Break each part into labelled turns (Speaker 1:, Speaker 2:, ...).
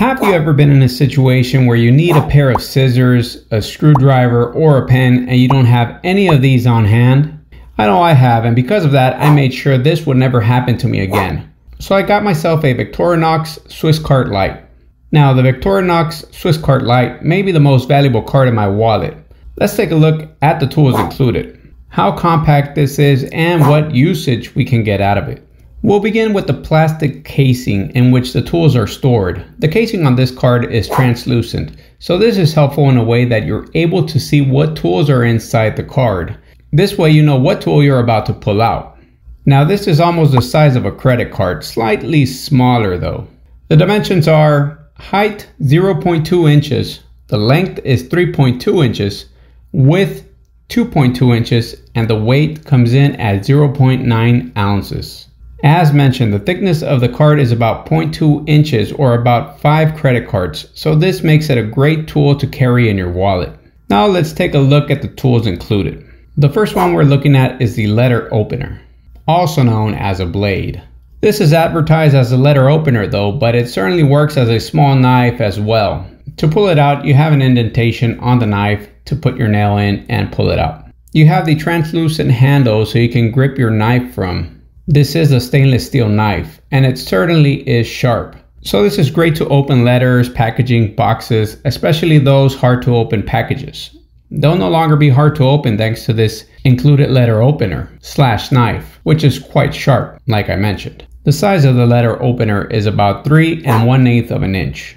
Speaker 1: Have you ever been in a situation where you need a pair of scissors, a screwdriver, or a pen and you don't have any of these on hand? I know I have, and because of that, I made sure this would never happen to me again. So I got myself a Victorinox Swiss Card Lite. Now, the Victorinox Swiss Card Lite may be the most valuable card in my wallet. Let's take a look at the tools included, how compact this is, and what usage we can get out of it. We'll begin with the plastic casing in which the tools are stored. The casing on this card is translucent, so this is helpful in a way that you're able to see what tools are inside the card. This way you know what tool you're about to pull out. Now this is almost the size of a credit card, slightly smaller though. The dimensions are height 0.2 inches, the length is 3.2 inches, width 2.2 inches, and the weight comes in at 0.9 ounces. As mentioned, the thickness of the card is about 0.2 inches or about 5 credit cards, so this makes it a great tool to carry in your wallet. Now let's take a look at the tools included. The first one we're looking at is the letter opener, also known as a blade. This is advertised as a letter opener though, but it certainly works as a small knife as well. To pull it out, you have an indentation on the knife to put your nail in and pull it out. You have the translucent handle so you can grip your knife from. This is a stainless steel knife and it certainly is sharp. So this is great to open letters, packaging, boxes, especially those hard to open packages. They'll no longer be hard to open thanks to this included letter opener slash knife, which is quite sharp, like I mentioned. The size of the letter opener is about 3 and 1 8 of an inch.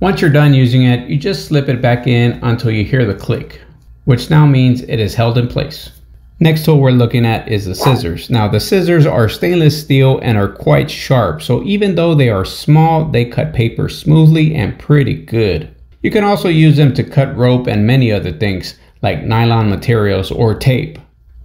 Speaker 1: Once you're done using it, you just slip it back in until you hear the click, which now means it is held in place. Next tool we're looking at is the scissors. Now the scissors are stainless steel and are quite sharp, so even though they are small, they cut paper smoothly and pretty good. You can also use them to cut rope and many other things like nylon materials or tape.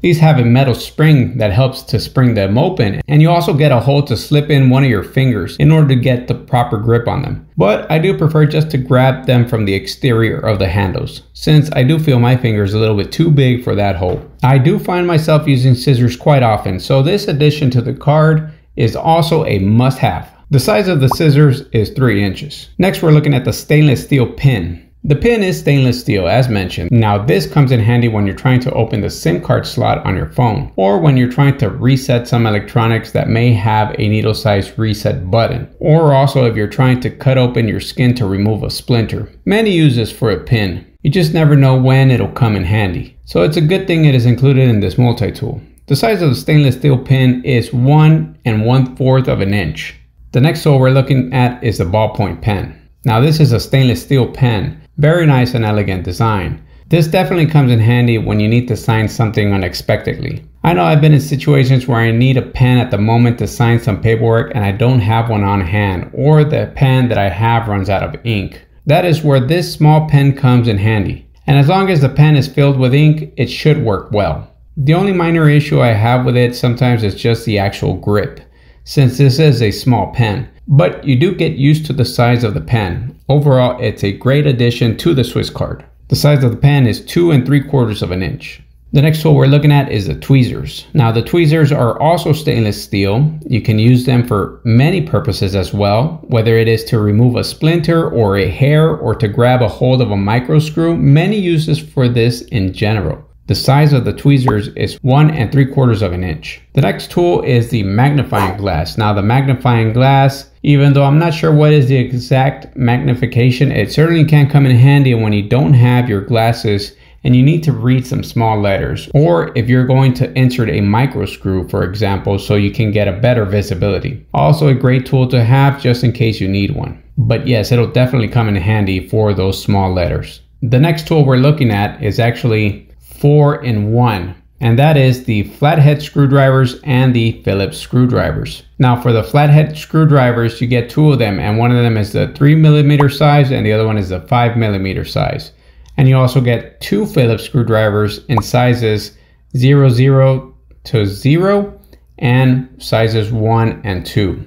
Speaker 1: These have a metal spring that helps to spring them open and you also get a hole to slip in one of your fingers in order to get the proper grip on them. But I do prefer just to grab them from the exterior of the handles since I do feel my fingers a little bit too big for that hole. I do find myself using scissors quite often so this addition to the card is also a must have. The size of the scissors is 3 inches. Next we're looking at the stainless steel pin. The pin is stainless steel as mentioned. Now this comes in handy when you're trying to open the SIM card slot on your phone or when you're trying to reset some electronics that may have a needle size reset button or also if you're trying to cut open your skin to remove a splinter. Many use this for a pin. You just never know when it'll come in handy. So it's a good thing it is included in this multi-tool. The size of the stainless steel pin is 1 and 1 4th of an inch. The next tool we're looking at is the ballpoint pen. Now this is a stainless steel pen, very nice and elegant design. This definitely comes in handy when you need to sign something unexpectedly. I know I've been in situations where I need a pen at the moment to sign some paperwork and I don't have one on hand or the pen that I have runs out of ink. That is where this small pen comes in handy. And as long as the pen is filled with ink, it should work well. The only minor issue I have with it sometimes is just the actual grip since this is a small pen, but you do get used to the size of the pen. Overall, it's a great addition to the Swiss card. The size of the pen is 2 and 3 quarters of an inch. The next tool we're looking at is the tweezers. Now the tweezers are also stainless steel. You can use them for many purposes as well, whether it is to remove a splinter or a hair or to grab a hold of a micro screw. Many uses for this in general. The size of the tweezers is one and three quarters of an inch. The next tool is the magnifying glass. Now the magnifying glass, even though I'm not sure what is the exact magnification, it certainly can come in handy when you don't have your glasses and you need to read some small letters or if you're going to insert a micro screw for example so you can get a better visibility. Also a great tool to have just in case you need one. But yes, it'll definitely come in handy for those small letters. The next tool we're looking at is actually four in one and that is the flathead screwdrivers and the Phillips screwdrivers. Now for the flathead screwdrivers, you get two of them and one of them is the three millimeter size and the other one is the five millimeter size. And you also get two Phillips screwdrivers in sizes 00 to 0 and sizes 1 and 2.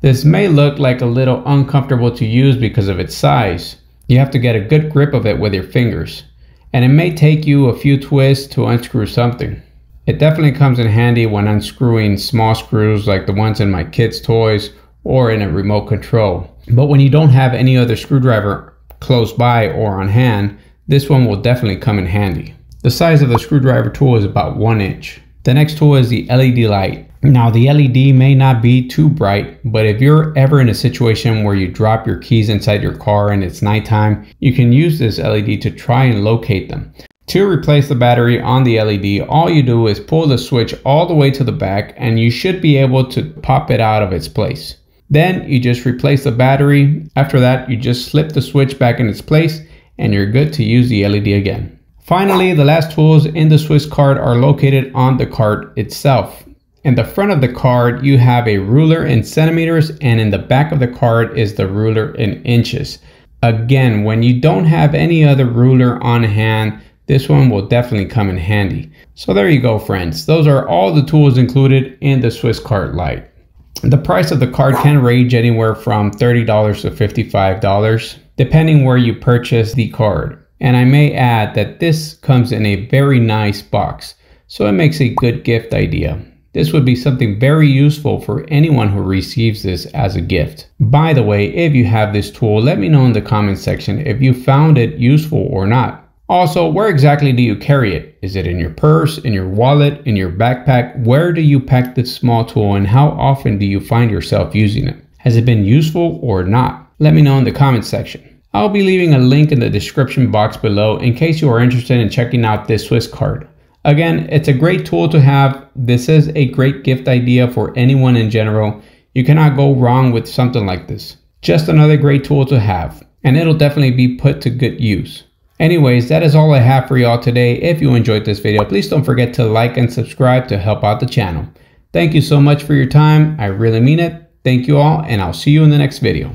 Speaker 1: This may look like a little uncomfortable to use because of its size. You have to get a good grip of it with your fingers and it may take you a few twists to unscrew something. It definitely comes in handy when unscrewing small screws like the ones in my kids' toys or in a remote control. But when you don't have any other screwdriver close by or on hand, this one will definitely come in handy. The size of the screwdriver tool is about one inch. The next tool is the LED light. Now the LED may not be too bright, but if you're ever in a situation where you drop your keys inside your car and it's nighttime, you can use this LED to try and locate them. To replace the battery on the LED, all you do is pull the switch all the way to the back and you should be able to pop it out of its place. Then you just replace the battery. After that, you just slip the switch back in its place and you're good to use the LED again. Finally, the last tools in the Swiss card are located on the card itself. In the front of the card, you have a ruler in centimeters and in the back of the card is the ruler in inches. Again, when you don't have any other ruler on hand, this one will definitely come in handy. So there you go friends, those are all the tools included in the Swiss Card Lite. The price of the card can range anywhere from $30 to $55, depending where you purchase the card. And I may add that this comes in a very nice box, so it makes a good gift idea. This would be something very useful for anyone who receives this as a gift. By the way, if you have this tool, let me know in the comments section if you found it useful or not. Also, where exactly do you carry it? Is it in your purse, in your wallet, in your backpack? Where do you pack this small tool and how often do you find yourself using it? Has it been useful or not? Let me know in the comments section. I'll be leaving a link in the description box below in case you are interested in checking out this Swiss card. Again, it's a great tool to have. This is a great gift idea for anyone in general. You cannot go wrong with something like this. Just another great tool to have, and it'll definitely be put to good use. Anyways, that is all I have for y'all today. If you enjoyed this video, please don't forget to like and subscribe to help out the channel. Thank you so much for your time. I really mean it. Thank you all, and I'll see you in the next video.